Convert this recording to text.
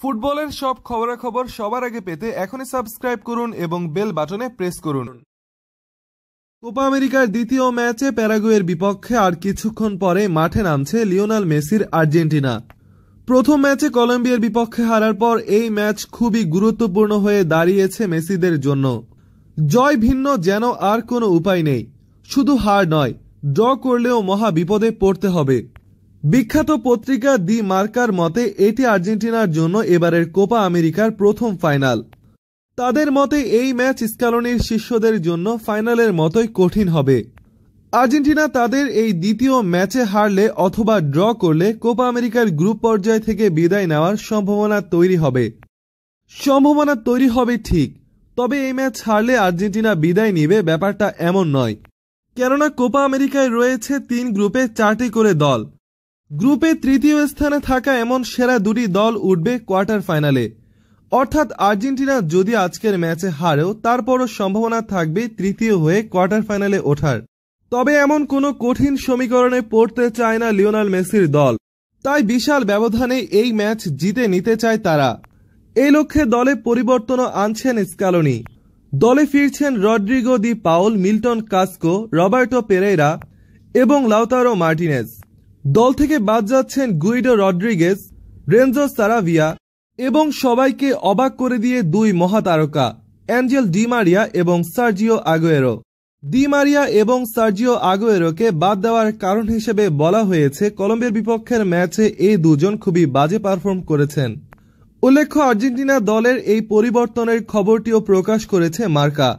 ফুটবলের সব খবরাখবর সবার আগে পেতে এখনই সাবস্ক্রাইব করুন এবং বেল বাটনে প্রেস করুন। কোপা আমেরিকার দ্বিতীয় ম্যাচে প্যারাগুয়ের বিপক্ষে আর কিছুক্ষণ পরে মাঠে নামছে লিওনাল মেসির আর্জেন্টিনা। প্রথম ম্যাচে কলম্বিয়ার বিপক্ষে হারার পর এই ম্যাচ খুবই গুরুত্বপূর্ণ হয়ে দাঁড়িয়েছে মেসিদের জন্য। জয় ভিন্ন যেন আর কোনো উপায় নেই। শুধু হার নয়, ড্র করলেও মহা বিপদে পড়তে হবে। বিখ্যাত পত্রিকা দি মার্কার মতে, এটি আর্জেন্টিনার জন্য এবারের কোপা আমেরিকার প্রথম ফাইনাল। তাদের মতে, এই ম্যাচ স্কালনির শিষ্যদের জন্য ফাইনালের মতোই কঠিন হবে। আর্জেন্টিনা তাদের এই দ্বিতীয় ম্যাচে হারলে অথবা ড্র করলে কোপা আমেরিকার গ্রুপ পর্যায় থেকে বিদায় নেওয়ার সম্ভাবনা তৈরি হবে। সম্ভাবনা তৈরি হবে ঠিক, তবে এই ম্যাচ হারলে আর্জেন্টিনা বিদায় নিবে ব্যাপারটা এমন নয়। কেননা কোপা আমেরিকায় রয়েছে তিন গ্রুপে চারটি করে দল। গ্রুপে তৃতীয় স্থানে থাকা এমন সেরা দুটি দল উঠবে কোয়ার্টার ফাইনালে। অর্থাৎ আর্জেন্টিনা যদি আজকের ম্যাচে হারেও, তারপরও সম্ভাবনা থাকবে তৃতীয় হয়ে কোয়ার্টার ফাইনালে ওঠার। তবে এমন কোনো কঠিন সমীকরণে পড়তে চায় না লিওনাল মেসির দল। তাই বিশাল ব্যবধানে এই ম্যাচ জিতে নিতে চায় তারা। এই লক্ষ্যে দলে পরিবর্তনও আনছেন স্কালোনি। দলে ফিরছেন Rodrigo De Paul Milton Casco, Roberto Pereyra এবং লাউতারো মার্টিনেজ। দল থেকে বাদ যাচ্ছেন গুইডো রড্রিগেজ রেঞ্জো সারাভিয়া এবং সবাইকে অবাক করে দিয়ে দুই মহাতারকা, অ্যাঞ্জেল ডি মারিয়া এবং সার্জিও আগোয়েরো। ডি মারিয়া এবং সার্জিও আগোয়েরোকে বাদ দেওয়ার কারণ হিসেবে বলা হয়েছে, কলম্বিয়ার বিপক্ষের ম্যাচে এই দুজন খুবই বাজে পারফর্ম করেছেন। উল্লেখ্য, আর্জেন্টিনা দলের এই পরিবর্তনের খবরটিও প্রকাশ করেছে মার্কা।